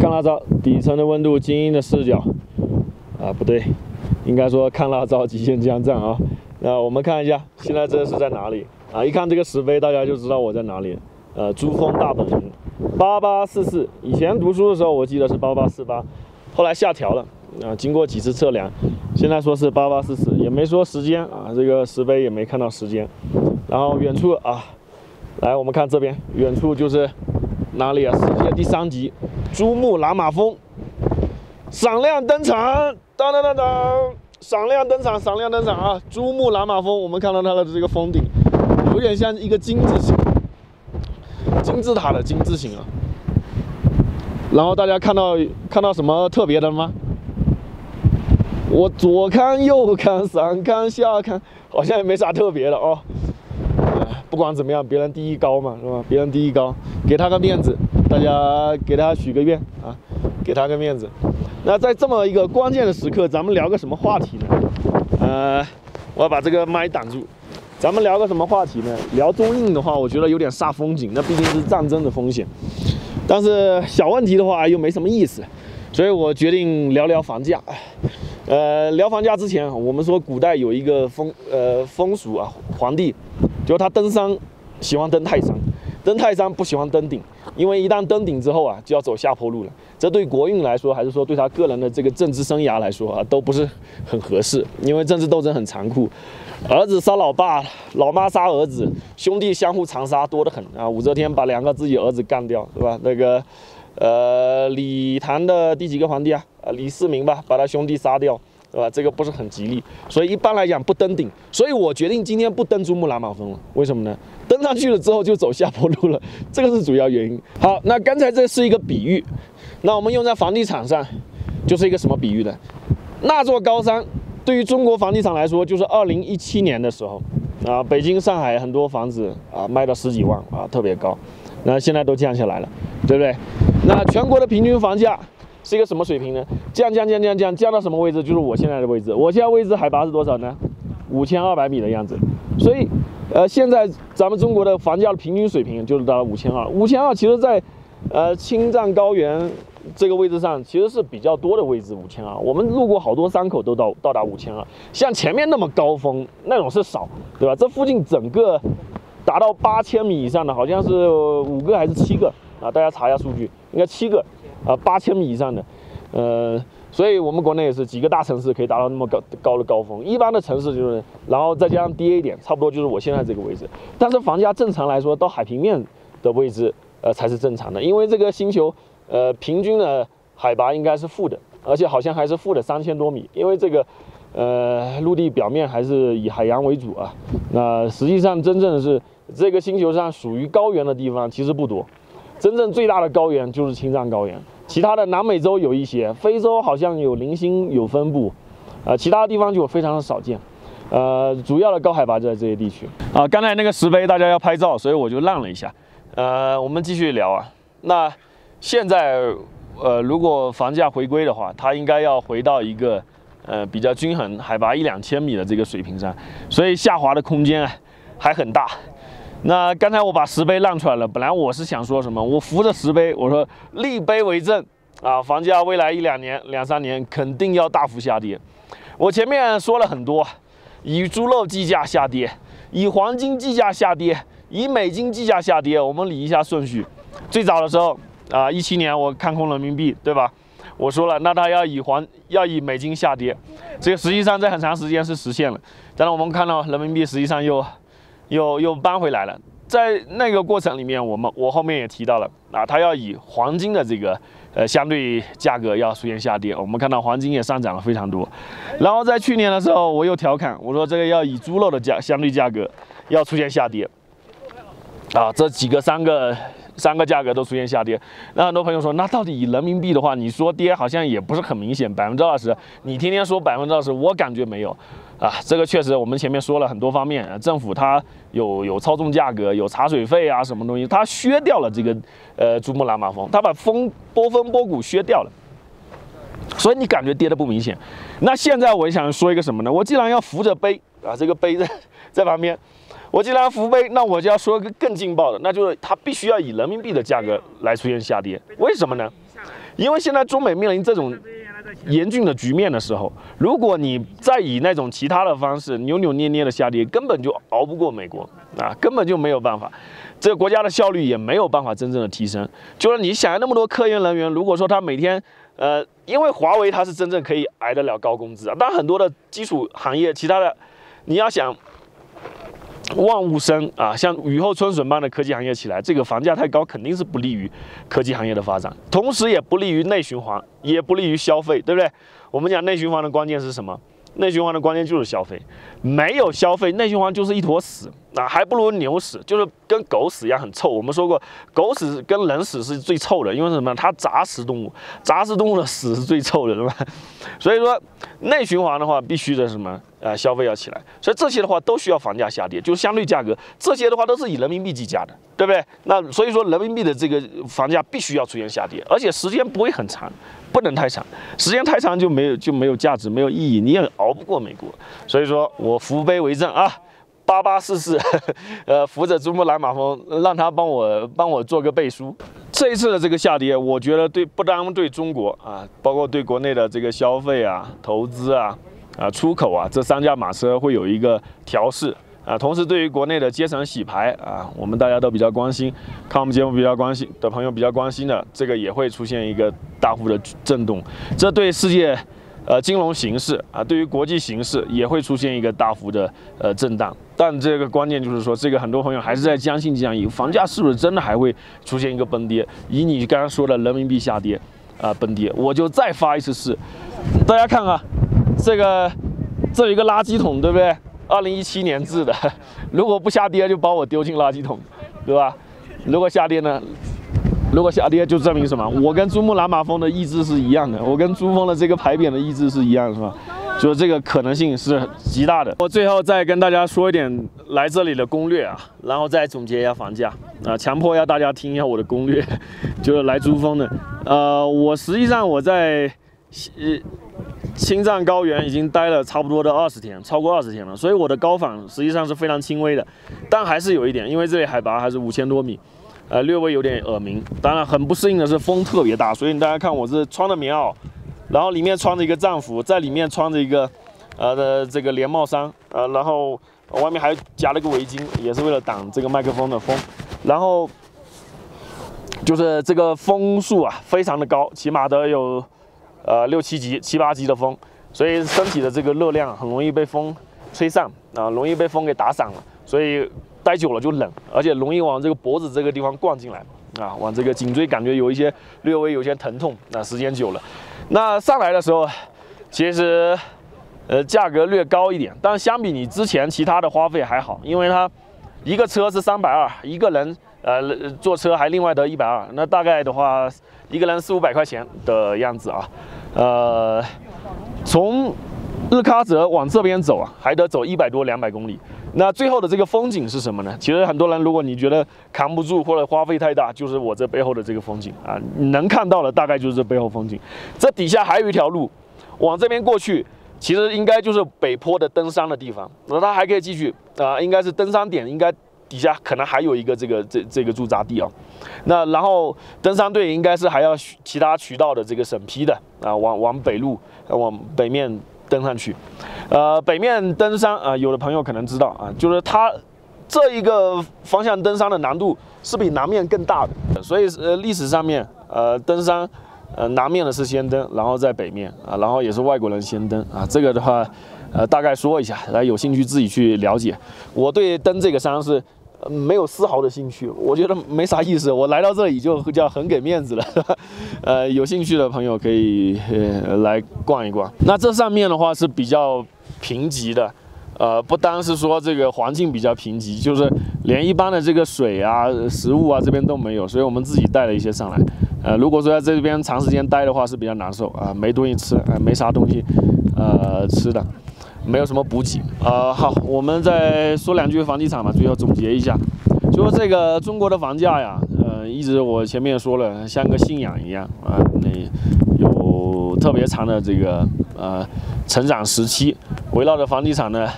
看辣招，底层的温度，精英的视角。啊，不对，应该说看辣招，极限降战啊。那我们看一下，现在这是在哪里啊？一看这个石碑，大家就知道我在哪里。呃，珠峰大本营，八八四四。以前读书的时候，我记得是八八四八，后来下调了。啊，经过几次测量，现在说是八八四四，也没说时间啊。这个石碑也没看到时间。然后远处啊，来我们看这边，远处就是哪里啊？世界第三级，珠穆朗玛峰，闪亮登场！当当当当，闪亮登场，闪亮登场啊！珠穆朗玛峰，我们看到它的这个峰顶，有点像一个金字形，金字塔的金字形啊。然后大家看到看到什么特别的吗？我左看右看上看下看，好像也没啥特别的哦。不管怎么样，别人第一高嘛，是吧？别人第一高，给他个面子，大家给他许个愿啊，给他个面子。那在这么一个关键的时刻，咱们聊个什么话题呢？呃，我要把这个麦挡住。咱们聊个什么话题呢？聊中印的话，我觉得有点煞风景，那毕竟是战争的风险。但是小问题的话又没什么意思，所以我决定聊聊房价。呃，聊房价之前，我们说古代有一个风呃风俗啊，皇帝就他登山喜欢登泰山，登泰山不喜欢登顶，因为一旦登顶之后啊，就要走下坡路了。这对国运来说，还是说对他个人的这个政治生涯来说啊，都不是很合适，因为政治斗争很残酷，儿子杀老爸，老妈杀儿子，兄弟相互残杀多得很啊。武则天把两个自己儿子干掉，是吧？那个。呃，李唐的第几个皇帝啊？呃，李世民吧，把他兄弟杀掉，对吧？这个不是很吉利，所以一般来讲不登顶。所以我决定今天不登珠穆朗玛峰了。为什么呢？登上去了之后就走下坡路了，这个是主要原因。好，那刚才这是一个比喻，那我们用在房地产上，就是一个什么比喻呢？那座高山对于中国房地产来说，就是二零一七年的时候啊，北京、上海很多房子啊卖到十几万啊，特别高，那现在都降下来了，对不对？那全国的平均房价是一个什么水平呢？降降降降降降到什么位置？就是我现在的位置。我现在位置海拔是多少呢？五千二百米的样子。所以，呃，现在咱们中国的房价的平均水平就是到五千二。五千二，其实在，呃，青藏高原这个位置上其实是比较多的位置。五千二，我们路过好多山口都到到达五千二。像前面那么高峰那种是少，对吧？这附近整个达到八千米以上的，好像是五个还是七个？啊，大家查一下数据，应该七个，啊，八千米以上的，呃，所以我们国内也是几个大城市可以达到那么高高的高峰，一般的城市就是，然后再加上低一点，差不多就是我现在这个位置。但是房价正常来说到海平面的位置，呃，才是正常的，因为这个星球，呃，平均的海拔应该是负的，而且好像还是负的三千多米，因为这个，呃，陆地表面还是以海洋为主啊。那实际上真正的是这个星球上属于高原的地方其实不多。真正最大的高原就是青藏高原，其他的南美洲有一些，非洲好像有零星有分布，呃，其他地方就非常的少见，呃，主要的高海拔就在这些地区。啊，刚才那个石碑大家要拍照，所以我就让了一下。呃，我们继续聊啊。那现在，呃，如果房价回归的话，它应该要回到一个呃比较均衡，海拔一两千米的这个水平上，所以下滑的空间还很大。那刚才我把石碑让出来了，本来我是想说什么，我扶着石碑，我说立碑为证啊，房价未来一两年、两三年肯定要大幅下跌。我前面说了很多，以猪肉计价下跌，以黄金计价下跌，以美金计价下跌。我们理一下顺序，最早的时候啊，一七年我看空人民币，对吧？我说了，那它要以黄要以美金下跌，这个实际上在很长时间是实现了。但是我们看到人民币实际上又。又又搬回来了，在那个过程里面，我们我后面也提到了啊，它要以黄金的这个呃相对价格要出现下跌，我们看到黄金也上涨了非常多。然后在去年的时候，我又调侃我说这个要以猪肉的价相对价格要出现下跌，啊，这几个三个三个价格都出现下跌。那很多朋友说，那到底以人民币的话，你说跌好像也不是很明显，百分之二十，你天天说百分之二十，我感觉没有。啊，这个确实，我们前面说了很多方面，政府它有有操纵价格，有茶水费啊，什么东西，它削掉了这个呃珠穆朗玛峰，它把峰波峰波谷削掉了，所以你感觉跌的不明显。那现在我想说一个什么呢？我既然要扶着碑啊，这个碑在 在旁边，我既然扶碑，那我就要说个更劲爆的，那就是它必须要以人民币的价格来出现下跌。为什么呢？因为现在中美面临这种严峻的局面的时候，如果你再以那种其他的方式扭扭捏捏的下跌，根本就熬不过美国啊，根本就没有办法，这个国家的效率也没有办法真正的提升。就是你想要那么多科研人员，如果说他每天呃，因为华为它是真正可以挨得了高工资啊，但很多的基础行业，其他的你要想。万物生啊，像雨后春笋般的科技行业起来，这个房价太高，肯定是不利于科技行业的发展，同时也不利于内循环，也不利于消费，对不对？我们讲内循环的关键是什么？内循环的关键就是消费，没有消费，内循环就是一坨屎，那还不如牛屎，就是跟狗屎一样很臭。我们说过，狗屎跟人屎是最臭的，因为什么？它杂食动物，杂食动物的屎是最臭的，对吧？所以说，内循环的话，必须的什么？呃，消费要起来，所以这些的话都需要房价下跌，就是相对价格，这些的话都是以人民币计价的，对不对？那所以说人民币的这个房价必须要出现下跌，而且时间不会很长，不能太长，时间太长就没有就没有价值，没有意义，你也熬不过美国。所以说我扶碑为证啊，八八四四，呃，扶着珠穆朗玛峰，让他帮我帮我做个背书。这一次的这个下跌，我觉得对不单对中国啊，包括对国内的这个消费啊、投资啊。啊，出口啊，这三驾马车会有一个调试啊。同时，对于国内的阶层洗牌啊，我们大家都比较关心，看我们节目比较关心的朋友比较关心的，这个也会出现一个大幅的震动。这对世界呃金融形势啊，对于国际形势也会出现一个大幅的呃震荡。但这个关键就是说，这个很多朋友还是在将信将疑，房价是不是真的还会出现一个崩跌？以你刚刚说的人民币下跌啊崩跌，我就再发一次誓，大家看啊。这个这有一个垃圾桶，对不对？二零一七年制的，如果不下跌，就把我丢进垃圾桶，对吧？如果下跌呢？如果下跌，就证明什么？我跟珠穆朗玛峰的意志是一样的，我跟珠峰的这个牌匾的意志是一样，是吧？就是这个可能性是极大的。我最后再跟大家说一点来这里的攻略啊，然后再总结一下房价啊，强迫要大家听一下我的攻略，就是来珠峰的。呃，我实际上我在呃。青藏高原已经待了差不多的二十天，超过二十天了，所以我的高反实际上是非常轻微的，但还是有一点，因为这里海拔还是五千多米，呃，略微有点耳鸣。当然，很不适应的是风特别大，所以大家看我是穿的棉袄，然后里面穿着一个战服，在里面穿着一个呃的这个连帽衫，呃，然后外面还夹了个围巾，也是为了挡这个麦克风的风。然后就是这个风速啊，非常的高，起码得有。呃，六七级、七八级的风，所以身体的这个热量很容易被风吹散啊，容易被风给打散了，所以待久了就冷，而且容易往这个脖子这个地方灌进来啊，往这个颈椎感觉有一些略微有些疼痛。那时间久了，那上来的时候，其实呃价格略高一点，但相比你之前其他的花费还好，因为它一个车是三百二，一个人呃坐车还另外得一百二，那大概的话。一个人四五百块钱的样子啊，呃，从日喀则往这边走啊，还得走一百多两百公里。那最后的这个风景是什么呢？其实很多人，如果你觉得扛不住或者花费太大，就是我这背后的这个风景啊，能看到的大概就是这背后风景。这底下还有一条路，往这边过去，其实应该就是北坡的登山的地方。那它还可以继续啊，应该是登山点，应该。底下可能还有一个这个这这个驻扎地啊，那然后登山队应该是还要其他渠道的这个审批的啊，往往北路往北面登上去，呃，北面登山啊，有的朋友可能知道啊，就是它这一个方向登山的难度是比南面更大的，所以呃历史上面呃登山呃南面的是先登，然后在北面啊，然后也是外国人先登啊，这个的话呃大概说一下，来有兴趣自己去了解。我对登这个山是。没有丝毫的兴趣，我觉得没啥意思。我来到这里就叫很给面子了。呃，有兴趣的朋友可以来逛一逛。那这上面的话是比较贫瘠的，呃，不单是说这个环境比较贫瘠，就是连一般的这个水啊、食物啊这边都没有，所以我们自己带了一些上来。呃，如果说在这边长时间待的话是比较难受啊，没东西吃，啊，没啥东西，呃，吃的。没有什么补给啊。好，我们再说两句房地产吧，最后总结一下，就说这个中国的房价呀，呃，一直我前面说了，像个信仰一样啊，那有特别长的这个呃成长时期，围绕着房地产呢，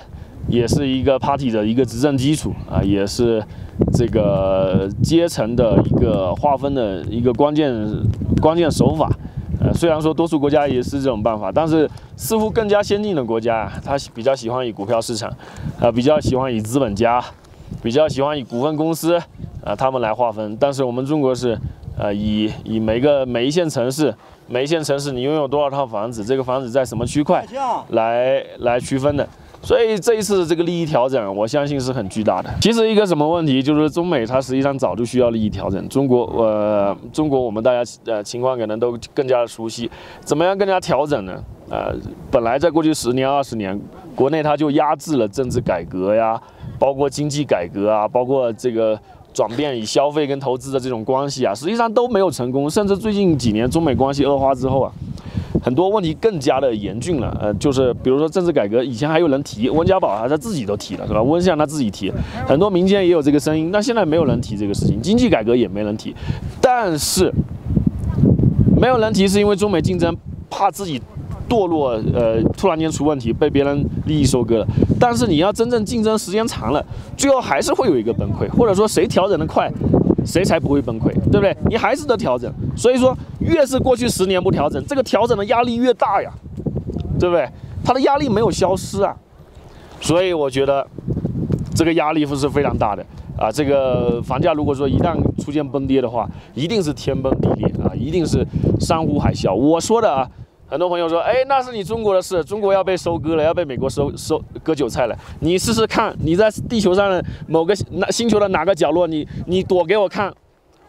也是一个 party 的一个执政基础啊，也是这个阶层的一个划分的一个关键关键手法。呃，虽然说多数国家也是这种办法，但是似乎更加先进的国家，他比较喜欢以股票市场，啊，比较喜欢以资本家，比较喜欢以股份公司，啊，他们来划分。但是我们中国是，呃，以以每个每一线城市，每一线城市你拥有多少套房子，这个房子在什么区块，来来区分的。所以这一次这个利益调整，我相信是很巨大的。其实一个什么问题，就是中美它实际上早就需要利益调整。中国，呃，中国我们大家呃情况可能都更加的熟悉，怎么样更加调整呢？呃，本来在过去十年、二十年，国内它就压制了政治改革呀，包括经济改革啊，包括这个转变以消费跟投资的这种关系啊，实际上都没有成功。甚至最近几年中美关系恶化之后啊。很多问题更加的严峻了，呃，就是比如说政治改革，以前还有人提，温家宝啊，他自己都提了，是吧？温相他自己提，很多民间也有这个声音，但现在没有人提这个事情，经济改革也没人提，但是没有人提是因为中美竞争，怕自己堕落，呃，突然间出问题被别人利益收割了。但是你要真正竞争时间长了，最后还是会有一个崩溃，或者说谁调整的快。谁才不会崩溃，对不对？你还是得调整，所以说越是过去十年不调整，这个调整的压力越大呀，对不对？它的压力没有消失啊，所以我觉得这个压力会是非常大的啊。这个房价如果说一旦出现崩跌的话，一定是天崩地裂啊，一定是山呼海啸。我说的啊。很多朋友说，哎，那是你中国的事，中国要被收割了，要被美国收收割韭菜了。你试试看，你在地球上的某个那星球的哪个角落，你你躲给我看。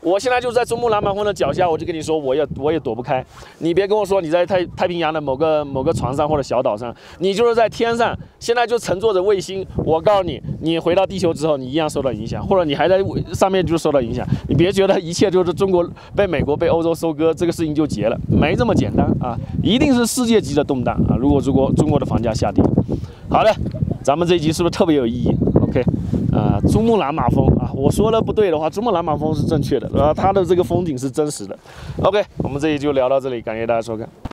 我现在就在珠穆朗玛峰的脚下，我就跟你说，我也我也躲不开。你别跟我说你在太太平洋的某个某个船上或者小岛上，你就是在天上，现在就乘坐着卫星。我告诉你，你回到地球之后，你一样受到影响，或者你还在上面就受到影响。你别觉得一切就是中国被美国被欧洲收割，这个事情就结了，没这么简单啊！一定是世界级的动荡啊！如果中国中国的房价下跌，好的，咱们这一集是不是特别有意义？OK。啊，珠穆朗玛峰我说的不对的话，珠穆朗玛峰是正确的，啊，它的这个风景是真实的。OK，我们这里就聊到这里，感谢大家收看。